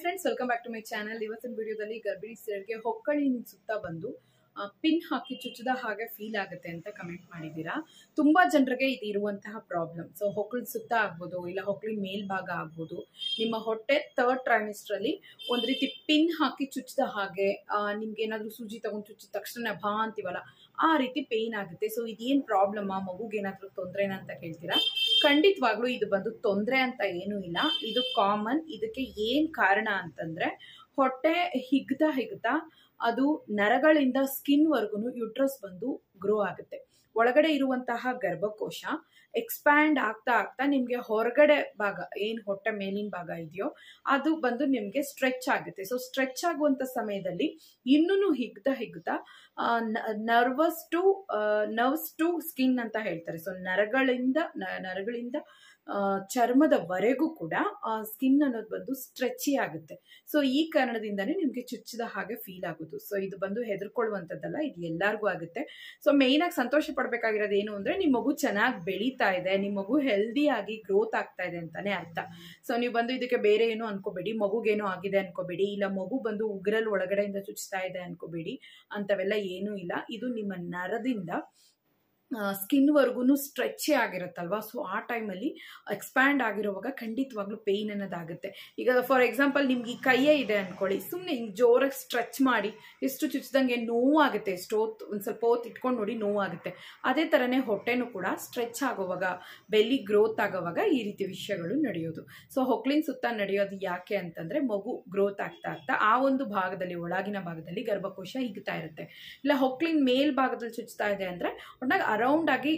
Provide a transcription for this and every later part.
Friends welcome back to my channel ಇವತ್ತಿನ ವಿಡಿಯೋದಲ್ಲಿ ಗರ್ಭಿಣಿ ಸ್ತ್ರೀಯರಿಗೆ ಹೊಕ್ಕಳಿ ಸುತ್ತ ಬಂದು ಪಿನ್ ಹಾಕಿ ಚುಚ್ಚದ ಹಾಗೆ ಫೀಲ್ ಆಗುತ್ತೆ ಅಂತ ಕಮೆಂಟ್ ಮಾಡಿದ್ದೀರಾ. ತುಂಬಾ ಜನರಿಗೆ ಇದು ಇರುವಂತಹ ಪ್ರಾಬ್ಲಮ್ ಸೊ ಹೊಕ್ಕಳ ಸುತ್ತ ಆಗ್ಬೋದು, ಇಲ್ಲ ಹೊಕ್ಕಳಿ ಮೇಲ್ಭಾಗ ಆಗ್ಬೋದು. ನಿಮ್ಮ ಹೊಟ್ಟೆ ಥರ್ಡ್ ಟ್ರೈಮಿಸ್ಟ್ರಲ್ಲಿ ಒಂದು ರೀತಿ ಪಿನ್ ಹಾಕಿ ಚುಚ್ಚದ ಹಾಗೆ ನಿಮ್ಗೆ ಏನಾದರೂ ಸೂಜಿ ತಗೊಂಡು ಚುಚ್ಚಿದ ತಕ್ಷಣ ಭಾ ಅಂತೀವಲ್ಲ, ಆ ರೀತಿ ಪೇಯ್ನ್ ಆಗುತ್ತೆ. ಸೊ ಇದೇನು ಪ್ರಾಬ್ಲಮ್ಮಾ ಮಗುಗೆ ಏನಾದರೂ ತೊಂದರೆನಾ ಅಂತ ಕೇಳ್ತೀರಾ? ಖಂಡಿತವಾಗ್ಲೂ ಇದು ಬಂದು ತೊಂದರೆ ಅಂತ ಏನೂ ಇಲ್ಲ. ಇದು ಕಾಮನ್ ಇದಕ್ಕೆ ಏನು ಕಾರಣ ಅಂತಂದ್ರೆ, ಹೊಟ್ಟೆ ಹಿಗ್ತಾ ಹಿಗ್ತಾ ಅದು ನರಗಳಿಂದ ಸ್ಕಿನ್ವರೆಗೂ ಯುಟ್ರಸ್ ಬಂದು ಗ್ರೋ ಆಗುತ್ತೆ. ಒಳಗಡೆ ಇರುವಂತಹ ಗರ್ಭಕೋಶ ಎಕ್ಸ್ಪ್ಯಾಂಡ್ ಆಗ್ತಾ ಆಗ್ತಾ ನಿಮಗೆ ಹೊರಗಡೆ ಭಾಗ, ಏನು ಹೊಟ್ಟೆ ಮೇಲಿನ ಭಾಗ ಇದೆಯೋ ಅದು ಬಂದು ನಿಮಗೆ ಸ್ಟ್ರೆಚ್ ಆಗುತ್ತೆ. ಸೊ ಸ್ಟ್ರೆಚ್ ಆಗುವಂಥ ಸಮಯದಲ್ಲಿ ಇನ್ನೂ ಹಿಗ್ತಾ ಹಿಗ್ತಾ nervous to nerves to skin ಅಂತ ಹೇಳ್ತಾರೆ. ಸೊ ನರಗಳಿಂದ ನರಗಳಿಂದ ಚರ್ಮದವರೆಗೂ ಕೂಡ ಸ್ಕಿನ್ ಅನ್ನೋದು ಬಂದು ಸ್ಟ್ರೆಚಿ ಆಗುತ್ತೆ. ಸೊ ಈ ಕಾರಣದಿಂದನೇ ನಿಮಗೆ ಚುಚ್ಚಿದ ಹಾಗೆ ಫೀಲ್ ಆಗೋದು. ಸೊ ಇದು ಬಂದು ಹೆದರ್ಕೊಳ್ಳುವಂಥದ್ದಲ್ಲ ಇದು ಎಲ್ಲರಿಗೂ ಆಗುತ್ತೆ. ಸೊ ಮೇಯ್ನಾಗಿ ಸಂತೋಷ ಪಡಬೇಕಾಗಿರೋದು ಏನು ಅಂದರೆ ನಿಮ್ಮ ಮಗು ಚೆನ್ನಾಗಿ ಬೆಳೀತಾ ಇದೆ ನಿಮ್ಮ ಮಗು ಹೆಲ್ದಿಯಾಗಿ ಗ್ರೋತ್ ಆಗ್ತಾ ಇದೆ ಅಂತಾನೆ ಅರ್ಥ. ಸೊ ನೀವು ಬಂದು ಇದಕ್ಕೆ ಬೇರೆ ಏನು ಅನ್ಕೋಬೇಡಿ, ಮಗುಗೇನೋ ಆಗಿದೆ ಅನ್ಕೋಬೇಡಿ, ಇಲ್ಲ ಮಗು ಬಂದು ಉಗ್ರಲ್ ಒಳಗಡೆಯಿಂದ ಚುಚ್ತಾ ಇದೆ ಅನ್ಕೋಬೇಡಿ ಅಂಥವೆಲ್ಲ ಏನೂ ಇಲ್ಲ. ಇದು ನಿಮ್ಮ ನರದಿಂದ ಸ್ಕಿನ್ವರೆಗೂ ಸ್ಟ್ರೆಚ್ಚೇ ಆಗಿರುತ್ತಲ್ವಾ? ಸೊ, ಆ ಟೈಮಲ್ಲಿ ಎಕ್ಸ್ಪ್ಯಾಂಡ್ ಆಗಿರುವಾಗ ಖಂಡಿತವಾಗ್ಲೂ ಪೇಯ್ನ್ ಅನ್ನೋದಾಗುತ್ತೆ. ಈಗ ಫಾರ್ ಎಕ್ಸಾಂಪಲ್ ನಿಮ್ಗೆ ಈ ಕೈಯೇ ಇದೆ ಅಂದ್ಕೊಳ್ಳಿ ಸುಮ್ಮನೆ ಹಿಂಗೆ ಜೋರಾಗಿ ಸ್ಟ್ರೆಚ್ ಮಾಡಿ, ಎಷ್ಟು ಚುಚ್ಚಿದಂಗೆ ನೋವಾಗುತ್ತೆ, ಎಷ್ಟು ಹೊತ್ತು ಒಂದು ಸ್ವಲ್ಪ ಹೊತ್ತು ಇಟ್ಕೊಂಡು ನೋಡಿ ನೋವಾಗುತ್ತೆ. ಅದೇ ಥರನೇ ಹೊಟ್ಟೆನೂ ಕೂಡ ಸ್ಟ್ರೆಚ್ ಆಗೋವಾಗ, ಬೆಲ್ಲಿ ಗ್ರೋತ್ ಆಗೋವಾಗ ಈ ರೀತಿ ವಿಷಯಗಳು ನಡೆಯೋದು. ಸೊ, ಹೊಕ್ಲಿನ ಸುತ್ತ ನಡೆಯೋದು ಯಾಕೆ ಅಂತಂದರೆ ಮಗು ಗ್ರೋತ್ ಆಗ್ತಾ ಆಗ್ತಾ ಆ ಒಂದು ಭಾಗದಲ್ಲಿ, ಒಳಗಿನ ಭಾಗದಲ್ಲಿ ಗರ್ಭಕೋಶ ಹಿಗ್ತಾ ಇರುತ್ತೆ. ಇಲ್ಲ, ಹೊಕ್ಲಿನ ಮೇಲ್ಭಾಗದಲ್ಲಿ ಚುಚ್ತಾ ಇದೆ ಅಂದರೆ ಒಟ್ಟಾಗ ಅರೌಂಡ್ ಆಗಿ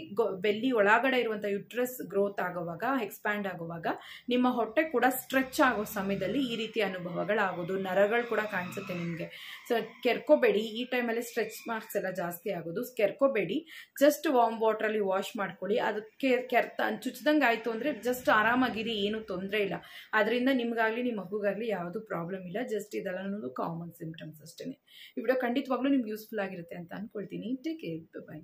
ಬೆಲ್ಲಿ ಒಳಗಡೆ ಇರುವಂಥ ಯುಟ್ರಸ್ ಗ್ರೋತ್ ಆಗುವಾಗ ಎಕ್ಸ್ಪ್ಯಾಂಡ್ ಆಗುವಾಗ, ನಿಮ್ಮ ಹೊಟ್ಟೆ ಕೂಡ ಸ್ಟ್ರೆಚ್ ಆಗೋ ಸಮಯದಲ್ಲಿ ಈ ರೀತಿ ಅನುಭವಗಳಾಗೋದು, ನರಗಳು ಕೂಡ ಕಾಣಿಸುತ್ತೆ ನಿಮಗೆ. ಸೊ ಕೆರ್ಕೋಬೇಡಿ, ಈ ಟೈಮಲ್ಲಿ ಸ್ಟ್ರೆಚ್ ಮಾರ್ಕ್ಸ್ ಎಲ್ಲ ಜಾಸ್ತಿ ಆಗೋದು, ಕೆರ್ಕೋಬೇಡಿ ಜಸ್ಟ್ ವಾಮ್ ವಾಟ್ರಲ್ಲಿ ವಾಶ್ ಮಾಡ್ಕೊಳ್ಳಿ ಅದಕ್ಕೆ ಕೆರ್ತ ಚುಚ್ಚಿದಂಗೆ ಆಯಿತು ಅಂದರೆ ಜಸ್ಟ್ ಆರಾಮಾಗಿರಿ, ಏನೂ ತೊಂದರೆ ಇಲ್ಲ. ಅದರಿಂದ ನಿಮಗಾಗಲಿ, ನಿಮ್ಮ ಮಗುಗಾಗಲಿ ಯಾವುದೂ ಪ್ರಾಬ್ಲಮ್ ಇಲ್ಲ ಜಸ್ಟ್ ಇದೆಲ್ಲ ಅನ್ನೋದು ಕಾಮನ್ ಸಿಂಪ್ಟಮ್ಸ್ ಅಷ್ಟೇ ಈ ವಿಡಿಯೋ ಖಂಡಿತವಾಗ್ಲೂ ನಿಮ್ಗೆ ಯೂಸ್ಫುಲ್ ಆಗಿರುತ್ತೆ ಅಂತ ಅಂದ್ಕೊಳ್ತೀನಿ ಟೇಕ್ ಕೇರ್ ಬೈ